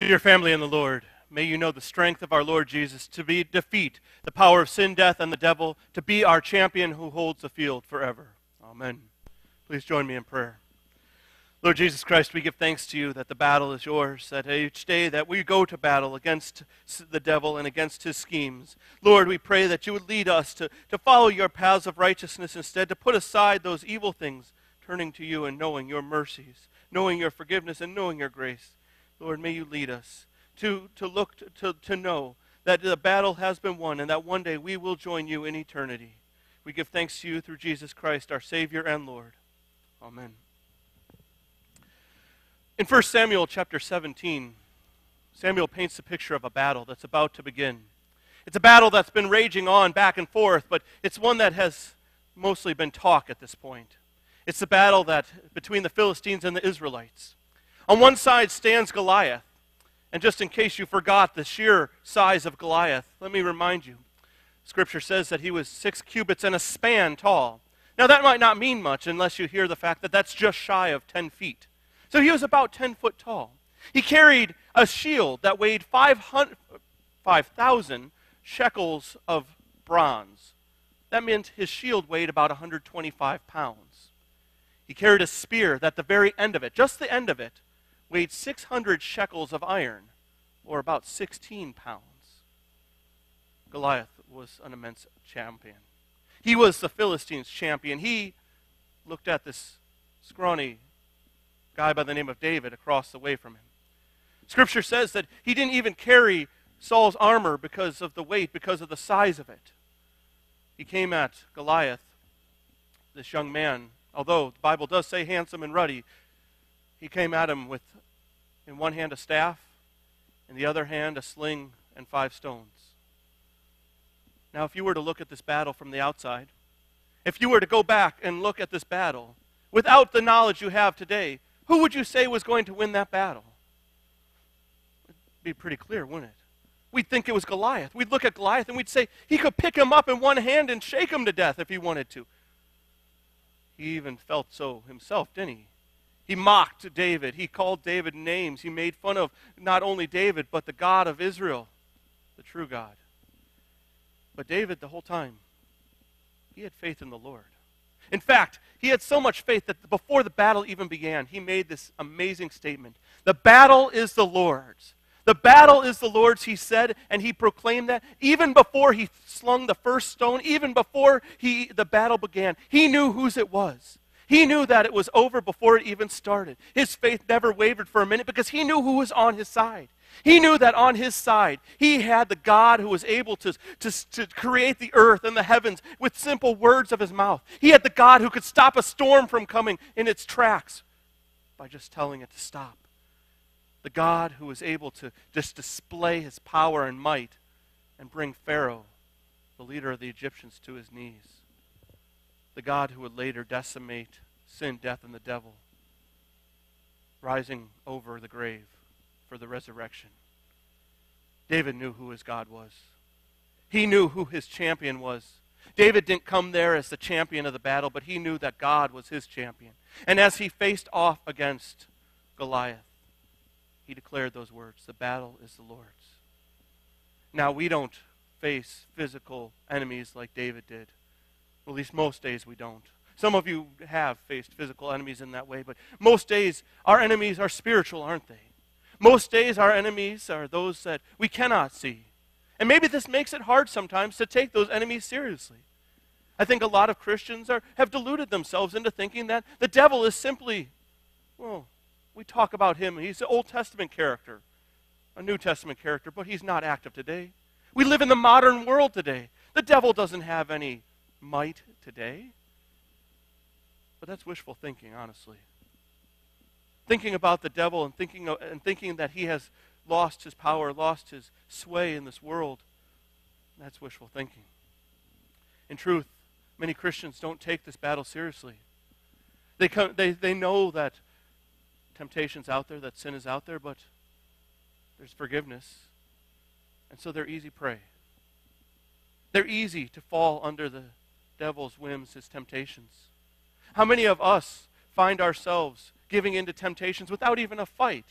Dear family in the Lord, may you know the strength of our Lord Jesus to be defeat the power of sin, death, and the devil, to be our champion who holds the field forever. Amen. Please join me in prayer. Lord Jesus Christ, we give thanks to you that the battle is yours, that each day that we go to battle against the devil and against his schemes. Lord, we pray that you would lead us to, to follow your paths of righteousness instead, to put aside those evil things, turning to you and knowing your mercies, knowing your forgiveness, and knowing your grace. Lord, may you lead us to, to look, to, to, to know that the battle has been won and that one day we will join you in eternity. We give thanks to you through Jesus Christ, our Savior and Lord. Amen. In 1 Samuel chapter 17, Samuel paints a picture of a battle that's about to begin. It's a battle that's been raging on back and forth, but it's one that has mostly been talk at this point. It's the battle that between the Philistines and the Israelites. On one side stands Goliath. And just in case you forgot the sheer size of Goliath, let me remind you. Scripture says that he was six cubits and a span tall. Now, that might not mean much unless you hear the fact that that's just shy of 10 feet. So he was about 10 foot tall. He carried a shield that weighed 5,000 shekels of bronze. That meant his shield weighed about 125 pounds. He carried a spear that the very end of it, just the end of it, weighed 600 shekels of iron, or about 16 pounds. Goliath was an immense champion. He was the Philistines' champion. He looked at this scrawny guy by the name of David across the way from him. Scripture says that he didn't even carry Saul's armor because of the weight, because of the size of it. He came at Goliath, this young man, although the Bible does say handsome and ruddy, he came at him with in one hand a staff, in the other hand a sling and five stones. Now, if you were to look at this battle from the outside, if you were to go back and look at this battle without the knowledge you have today, who would you say was going to win that battle? It'd be pretty clear, wouldn't it? We'd think it was Goliath. We'd look at Goliath and we'd say he could pick him up in one hand and shake him to death if he wanted to. He even felt so himself, didn't he? He mocked David. He called David names. He made fun of not only David, but the God of Israel, the true God. But David, the whole time, he had faith in the Lord. In fact, he had so much faith that before the battle even began, he made this amazing statement The battle is the Lord's. The battle is the Lord's, he said, and he proclaimed that even before he slung the first stone, even before he, the battle began. He knew whose it was. He knew that it was over before it even started. His faith never wavered for a minute because he knew who was on his side. He knew that on his side, he had the God who was able to, to, to create the earth and the heavens with simple words of his mouth. He had the God who could stop a storm from coming in its tracks by just telling it to stop. The God who was able to just display his power and might and bring Pharaoh, the leader of the Egyptians, to his knees the God who would later decimate sin, death, and the devil, rising over the grave for the resurrection. David knew who his God was. He knew who his champion was. David didn't come there as the champion of the battle, but he knew that God was his champion. And as he faced off against Goliath, he declared those words The battle is the Lord's. Now, we don't face physical enemies like David did. Well, at least most days we don't. Some of you have faced physical enemies in that way, but most days our enemies are spiritual, aren't they? Most days our enemies are those that we cannot see. And maybe this makes it hard sometimes to take those enemies seriously. I think a lot of Christians are, have deluded themselves into thinking that the devil is simply, well, we talk about him. He's an Old Testament character, a New Testament character, but he's not active today. We live in the modern world today. The devil doesn't have any might today. But that's wishful thinking, honestly. Thinking about the devil and thinking, and thinking that he has lost his power, lost his sway in this world, that's wishful thinking. In truth, many Christians don't take this battle seriously. They, come, they, they know that temptation's out there, that sin is out there, but there's forgiveness. And so they're easy prey. They're easy to fall under the devil's whims, his temptations. How many of us find ourselves giving in to temptations without even a fight?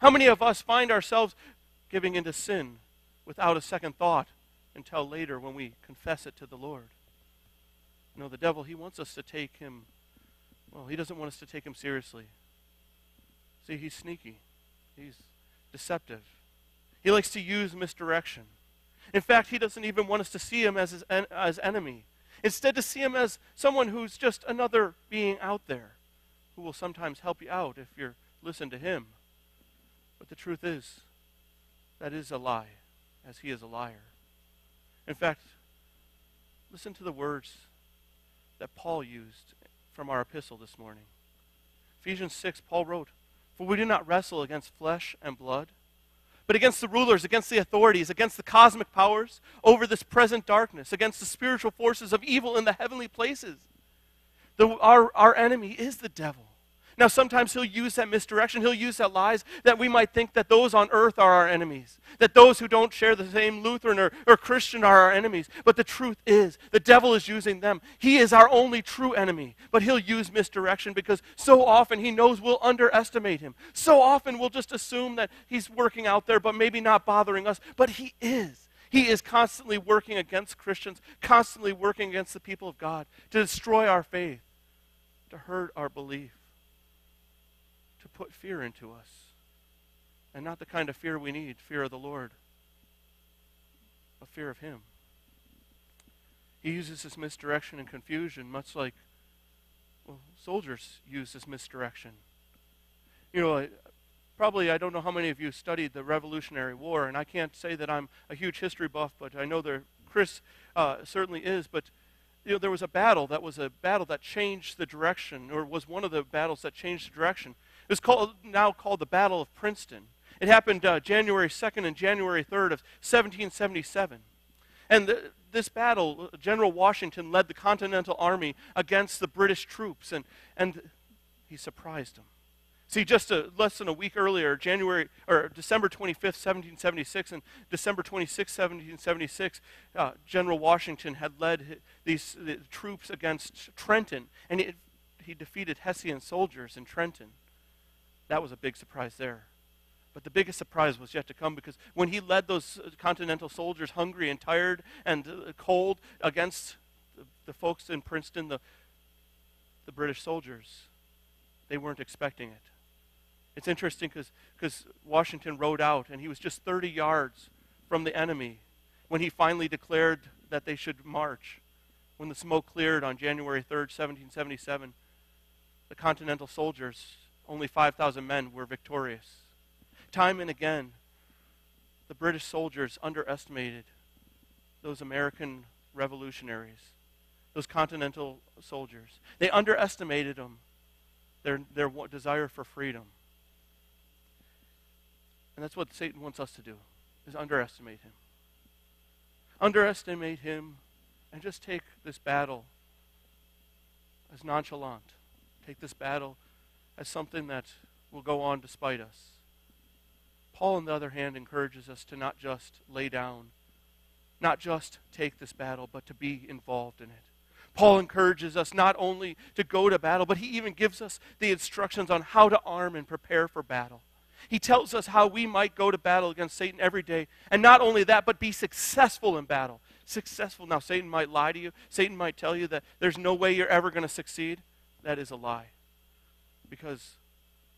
How many of us find ourselves giving into sin without a second thought until later when we confess it to the Lord? No, the devil, he wants us to take him, well, he doesn't want us to take him seriously. See, he's sneaky, he's deceptive. He likes to use misdirection. In fact, he doesn't even want us to see him as his en- as enemy. Instead, to see him as someone who's just another being out there who will sometimes help you out if you listen to him. But the truth is, that is a lie, as he is a liar. In fact, listen to the words that Paul used from our epistle this morning. Ephesians 6, Paul wrote, For we do not wrestle against flesh and blood but against the rulers, against the authorities, against the cosmic powers over this present darkness, against the spiritual forces of evil in the heavenly places. The, our, our enemy is the devil. Now, sometimes he'll use that misdirection. He'll use that lies that we might think that those on earth are our enemies, that those who don't share the same Lutheran or, or Christian are our enemies. But the truth is, the devil is using them. He is our only true enemy, but he'll use misdirection because so often he knows we'll underestimate him. So often we'll just assume that he's working out there, but maybe not bothering us. But he is. He is constantly working against Christians, constantly working against the people of God to destroy our faith, to hurt our belief put fear into us. And not the kind of fear we need fear of the Lord, a fear of Him. He uses this misdirection and confusion, much like well, soldiers use this misdirection. You know, probably I don't know how many of you studied the Revolutionary War, and I can't say that I'm a huge history buff, but I know there Chris uh, certainly is. But you know, there was a battle that was a battle that changed the direction, or was one of the battles that changed the direction it was called, now called the Battle of Princeton. It happened uh, January 2nd and January 3rd of 1777. And the, this battle, General Washington led the Continental Army against the British troops, and, and he surprised them. See, just a, less than a week earlier, January or December 25th, 1776, and December 26, 1776, uh, General Washington had led these the troops against Trenton, and it, he defeated Hessian soldiers in Trenton. That was a big surprise there. But the biggest surprise was yet to come because when he led those uh, continental soldiers hungry and tired and uh, cold against the, folks in Princeton, the, the British soldiers, they weren't expecting it. It's interesting because Washington rode out and he was just 30 yards from the enemy when he finally declared that they should march. When the smoke cleared on January 3rd, 1777, the Continental soldiers only 5,000 men were victorious. Time and again, the British soldiers underestimated those American revolutionaries, those continental soldiers. They underestimated them, their, their desire for freedom. And that's what Satan wants us to do, is underestimate him. Underestimate him and just take this battle as nonchalant. Take this battle as something that will go on despite us. Paul, on the other hand, encourages us to not just lay down, not just take this battle, but to be involved in it. Paul encourages us not only to go to battle, but he even gives us the instructions on how to arm and prepare for battle. He tells us how we might go to battle against Satan every day. And not only that, but be successful in battle. Successful. Now, Satan might lie to you. Satan might tell you that there's no way you're ever going to succeed. That is a lie because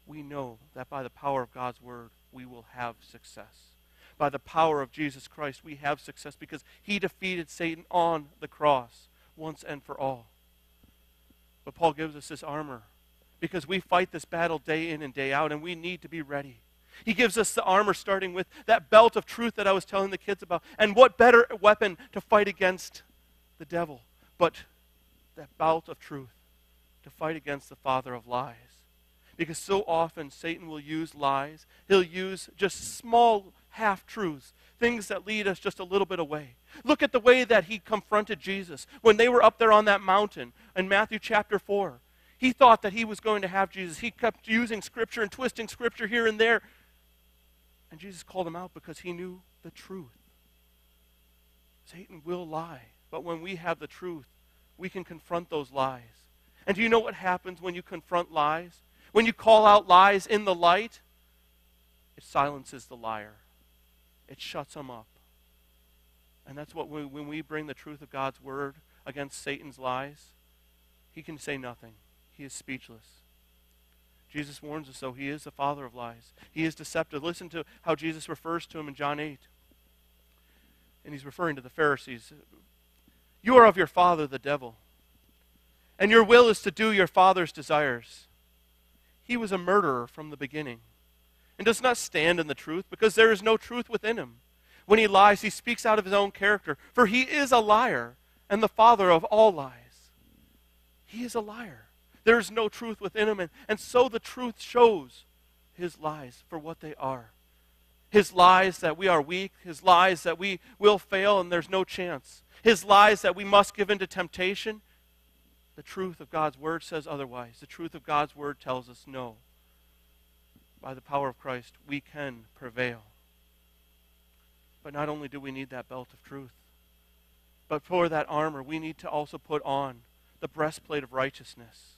we know that by the power of God's word, we will have success. By the power of Jesus Christ, we have success because he defeated Satan on the cross once and for all. But Paul gives us this armor because we fight this battle day in and day out, and we need to be ready. He gives us the armor starting with that belt of truth that I was telling the kids about. And what better weapon to fight against the devil but that belt of truth to fight against the father of lies? Because so often Satan will use lies. He'll use just small half truths, things that lead us just a little bit away. Look at the way that he confronted Jesus when they were up there on that mountain in Matthew chapter 4. He thought that he was going to have Jesus. He kept using Scripture and twisting Scripture here and there. And Jesus called him out because he knew the truth. Satan will lie. But when we have the truth, we can confront those lies. And do you know what happens when you confront lies? When you call out lies in the light, it silences the liar, it shuts him up. And that's what we, when we bring the truth of God's word against Satan's lies, he can say nothing. He is speechless. Jesus warns us, though, he is the father of lies. He is deceptive. Listen to how Jesus refers to him in John 8. And he's referring to the Pharisees. You are of your father, the devil, and your will is to do your father's desires. He was a murderer from the beginning and does not stand in the truth because there is no truth within him. When he lies, he speaks out of his own character, for he is a liar and the father of all lies. He is a liar. There is no truth within him, and, and so the truth shows his lies for what they are. His lies that we are weak, his lies that we will fail and there's no chance, his lies that we must give into temptation. The truth of God's word says otherwise. The truth of God's word tells us no. By the power of Christ, we can prevail. But not only do we need that belt of truth, but for that armor, we need to also put on the breastplate of righteousness.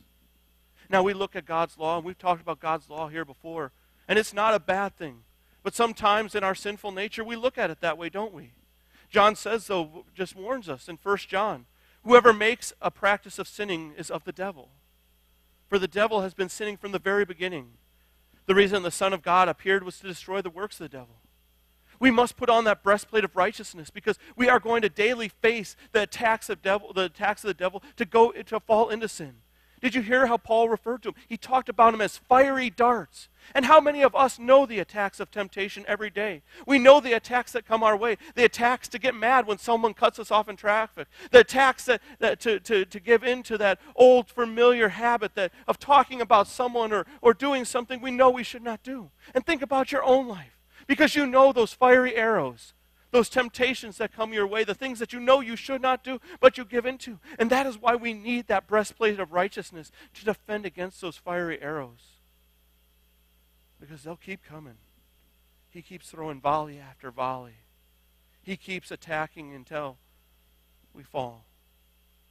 Now, we look at God's law, and we've talked about God's law here before, and it's not a bad thing. But sometimes in our sinful nature, we look at it that way, don't we? John says, though, just warns us in 1 John whoever makes a practice of sinning is of the devil. For the devil has been sinning from the very beginning. The reason the Son of God appeared was to destroy the works of the devil. We must put on that breastplate of righteousness because we are going to daily face the attacks of devil, the attacks of the devil to go to fall into sin. Did you hear how Paul referred to him? He talked about him as fiery darts. And how many of us know the attacks of temptation every day? We know the attacks that come our way. The attacks to get mad when someone cuts us off in traffic. The attacks that, that to, to, to give in to that old familiar habit that, of talking about someone or, or doing something we know we should not do. And think about your own life because you know those fiery arrows, those temptations that come your way, the things that you know you should not do, but you give into. And that is why we need that breastplate of righteousness to defend against those fiery arrows. Because they'll keep coming. He keeps throwing volley after volley. He keeps attacking until we fall.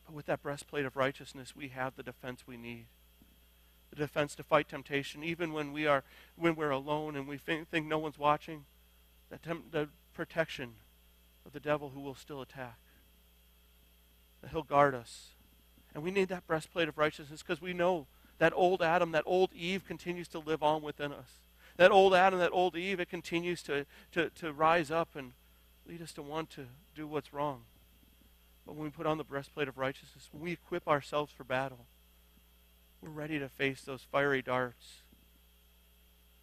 But with that breastplate of righteousness, we have the defense we need the defense to fight temptation, even when we are when we're alone and we think, think no one's watching. Temp, the protection of the devil who will still attack. That he'll guard us, and we need that breastplate of righteousness because we know that old Adam, that old Eve, continues to live on within us. That old Adam, that old Eve, it continues to, to, to rise up and lead us to want to do what's wrong. But when we put on the breastplate of righteousness, when we equip ourselves for battle, we're ready to face those fiery darts.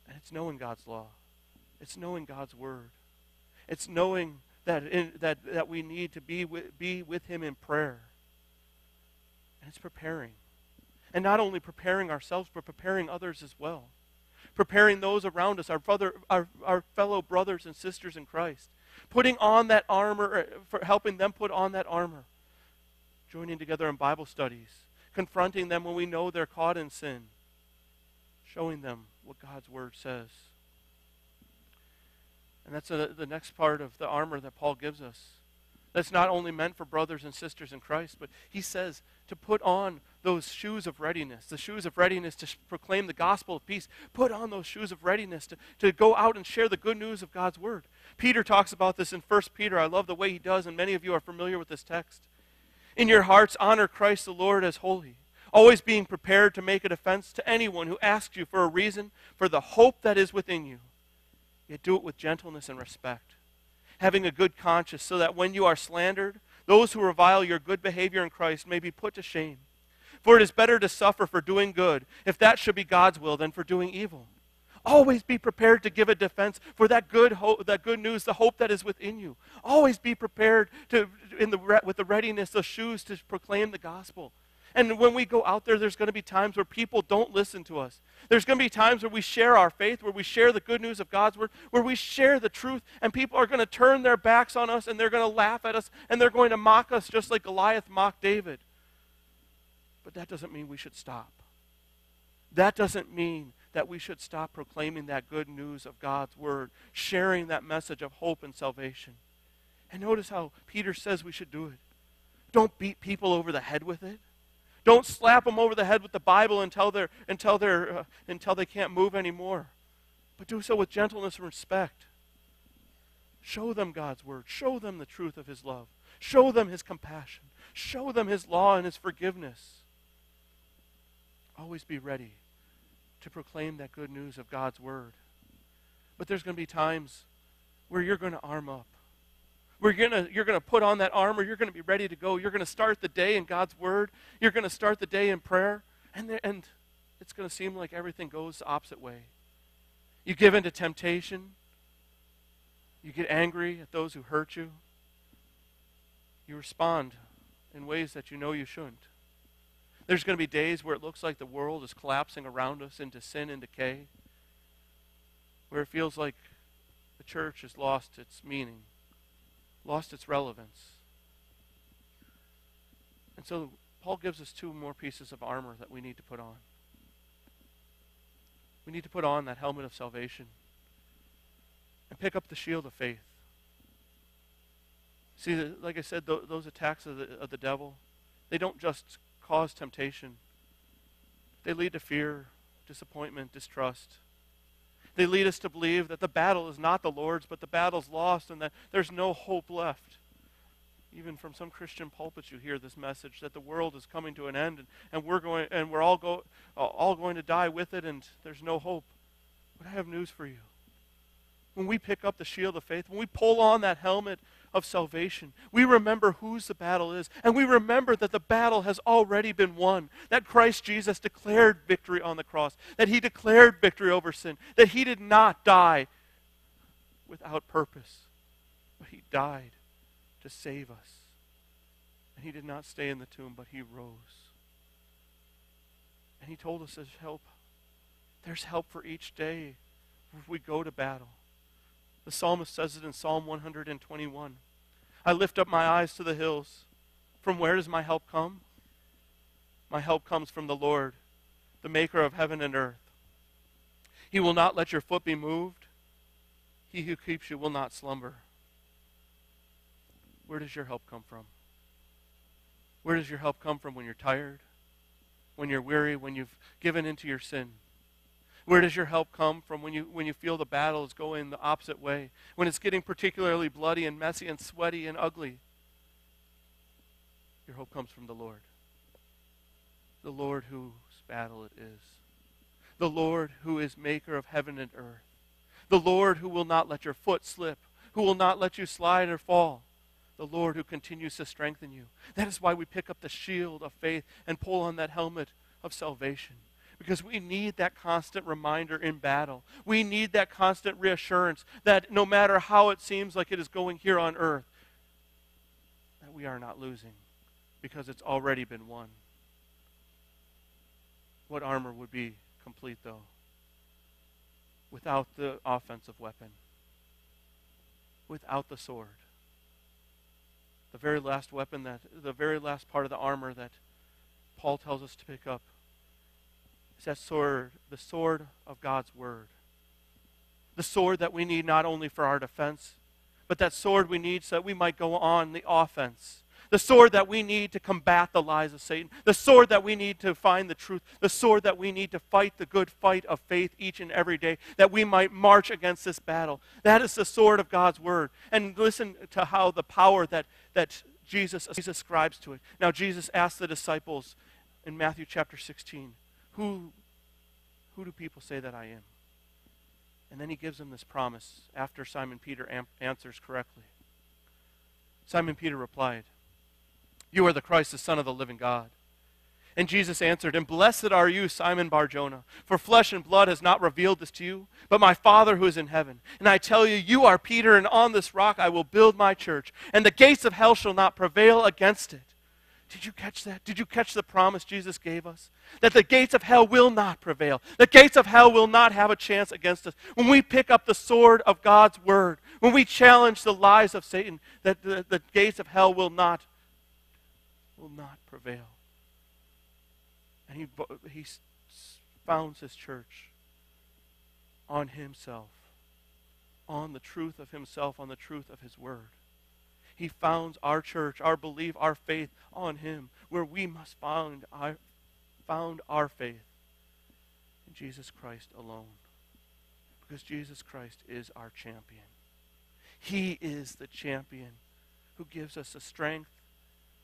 And it's knowing God's law. It's knowing God's word. It's knowing that, in, that, that we need to be with, be with Him in prayer. And it's preparing. And not only preparing ourselves, but preparing others as well. Preparing those around us, our, brother, our, our fellow brothers and sisters in Christ. Putting on that armor, uh, for helping them put on that armor. Joining together in Bible studies confronting them when we know they're caught in sin, showing them what God's Word says. And that's a, the next part of the armor that Paul gives us. That's not only meant for brothers and sisters in Christ, but he says to put on those shoes of readiness, the shoes of readiness to proclaim the gospel of peace. Put on those shoes of readiness to, to go out and share the good news of God's word. Peter talks about this in 1 Peter. I love the way he does, and many of you are familiar with this text. In your hearts, honor Christ the Lord as holy, always being prepared to make a defense to anyone who asks you for a reason for the hope that is within you. Yet do it with gentleness and respect, having a good conscience, so that when you are slandered, those who revile your good behavior in Christ may be put to shame. For it is better to suffer for doing good, if that should be God's will, than for doing evil. Always be prepared to give a defense for that good hope, that good news, the hope that is within you. Always be prepared to, in the, with the readiness, of shoes to proclaim the gospel. And when we go out there, there's going to be times where people don't listen to us. There's going to be times where we share our faith, where we share the good news of God's word, where we share the truth, and people are going to turn their backs on us and they're going to laugh at us and they're going to mock us just like Goliath mocked David. But that doesn't mean we should stop. That doesn't mean that we should stop proclaiming that good news of God's word, sharing that message of hope and salvation. And notice how Peter says we should do it. Don't beat people over the head with it. Don't slap them over the head with the Bible until they're until they're uh, until they can't move anymore. but do so with gentleness and respect. Show them God's word. Show them the truth of his love. Show them his compassion. Show them his law and his forgiveness. Always be ready to proclaim that good news of God's word. But there's going to be times where you're going to arm up. You're going to, you're to put on that armor. You're going to be ready to go. You're going to start the day in God's word. You're going to start the day in prayer. And, and it's going to seem like everything goes the opposite way. You give in to temptation. You get angry at those who hurt you. You respond in ways that you know you shouldn't. There's going to be days where it looks like the world is collapsing around us into sin and decay, where it feels like the church has lost its meaning, lost its relevance. And so Paul gives us two more pieces of armor that we need to put on. We need to put on that helmet of salvation and pick up the shield of faith. See, like I said, those attacks of the, of the devil, they don't just cause temptation. They lead to fear, disappointment, distrust. They lead us to believe that the battle is not the Lord's, but the battle's lost and that there's no hope left. Even from some Christian pulpits, you hear this message that the world is coming to an end and, and we're going and we're all go all going to die with it, and there's no hope. But I have news for you. When we pick up the shield of faith, when we pull on that helmet of salvation. We remember whose the battle is, and we remember that the battle has already been won. That Christ Jesus declared victory on the cross, that he declared victory over sin, that he did not die without purpose, but he died to save us. And he did not stay in the tomb, but he rose. And he told us there's help. There's help for each day if we go to battle. The psalmist says it in Psalm 121. I lift up my eyes to the hills. From where does my help come? My help comes from the Lord, the maker of heaven and earth. He will not let your foot be moved. He who keeps you will not slumber. Where does your help come from? Where does your help come from when you're tired, when you're weary, when you've given into your sin? Where does your help come from when you, when you feel the battle is going the opposite way? When it's getting particularly bloody and messy and sweaty and ugly? Your hope comes from the Lord. The Lord whose battle it is. The Lord who is maker of heaven and earth. The Lord who will not let your foot slip, who will not let you slide or fall. The Lord who continues to strengthen you. That is why we pick up the shield of faith and pull on that helmet of salvation because we need that constant reminder in battle. We need that constant reassurance that no matter how it seems like it is going here on earth, that we are not losing because it's already been won. What armor would be complete, though, without the offensive weapon, without the sword? The very last weapon that, the very last part of the armor that Paul tells us to pick up is that sword, the sword of God's word. The sword that we need not only for our defense, but that sword we need so that we might go on the offense. The sword that we need to combat the lies of Satan. The sword that we need to find the truth. The sword that we need to fight the good fight of faith each and every day, that we might march against this battle. That is the sword of God's word. And listen to how the power that, that Jesus ascribes to it. Now, Jesus asked the disciples in Matthew chapter 16, who, who do people say that I am? And then he gives them this promise after Simon Peter am- answers correctly. Simon Peter replied, You are the Christ, the Son of the living God. And Jesus answered, And blessed are you, Simon Barjona, for flesh and blood has not revealed this to you, but my Father who is in heaven. And I tell you, you are Peter, and on this rock I will build my church, and the gates of hell shall not prevail against it. Did you catch that? Did you catch the promise Jesus gave us? That the gates of hell will not prevail. The gates of hell will not have a chance against us. When we pick up the sword of God's word, when we challenge the lies of Satan, that the, the gates of hell will not, will not prevail. And he, he founds his church on himself, on the truth of himself, on the truth of his word. He founds our church, our belief, our faith on Him, where we must find our, found our faith in Jesus Christ alone. Because Jesus Christ is our champion. He is the champion who gives us the strength,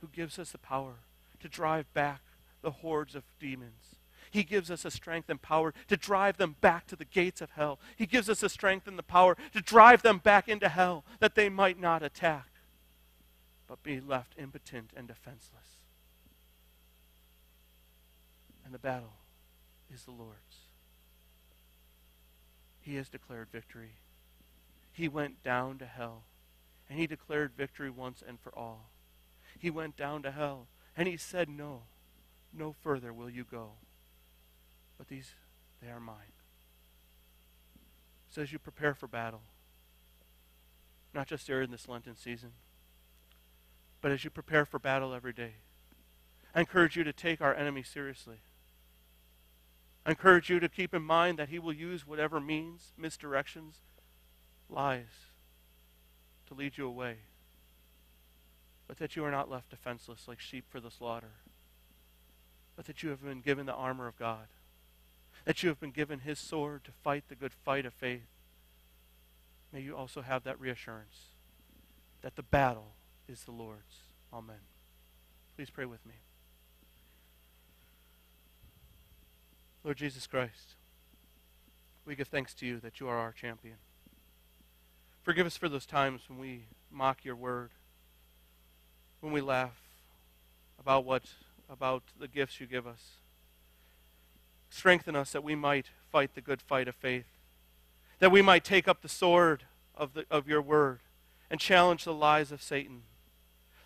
who gives us the power to drive back the hordes of demons. He gives us the strength and power to drive them back to the gates of hell. He gives us the strength and the power to drive them back into hell that they might not attack, but be left impotent and defenseless. And the battle is the Lord's. He has declared victory. He went down to hell, and he declared victory once and for all. He went down to hell, and he said, No, no further will you go. But these, they are mine. So as you prepare for battle, not just during this Lenten season, but as you prepare for battle every day, I encourage you to take our enemy seriously. I encourage you to keep in mind that he will use whatever means, misdirections, lies to lead you away, but that you are not left defenseless like sheep for the slaughter, but that you have been given the armor of God, that you have been given his sword to fight the good fight of faith. May you also have that reassurance that the battle is the Lord's. Amen. Please pray with me. Lord Jesus Christ, we give thanks to you that you are our champion. Forgive us for those times when we mock your word, when we laugh about what about the gifts you give us. Strengthen us that we might fight the good fight of faith, that we might take up the sword of, the, of your word and challenge the lies of Satan.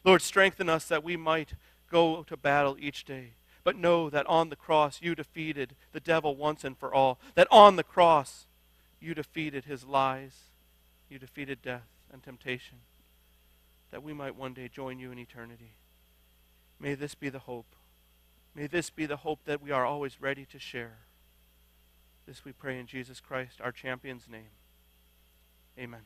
Lord, strengthen us that we might go to battle each day, but know that on the cross you defeated the devil once and for all, that on the cross you defeated his lies you defeated death and temptation, that we might one day join you in eternity. May this be the hope. May this be the hope that we are always ready to share. This we pray in Jesus Christ, our champion's name. Amen.